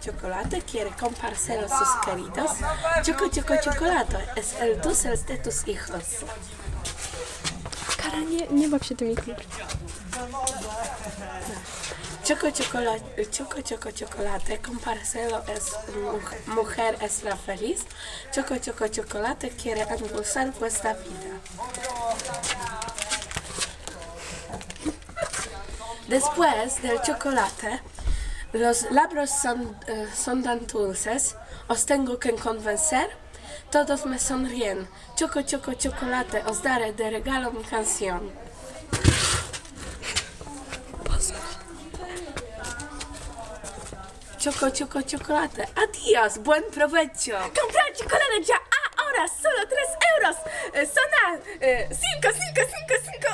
choco chocolate quiere compartir sus queridos. Choco choco chocolate es el dulce de tus hijos. Kara, nie, nie baw się tymi kluczami. Choco chocolate, choco choco chocolate, compárselo es mu- mujer es la feliz. Choco choco chocolate quiere endulzar vuestra vida. Después del chocolate, los labros son, eh, son tan dulces, os tengo que convencer. Todos me sonríen. Choco choco chocolate, os daré de regalo mi canción. Choco, choco, chocolate. Adiós, buen provecho. Comprar chocolate ya ahora, solo 3 euros. Eh, Zona eh, 5, 5, 5, 5, 1.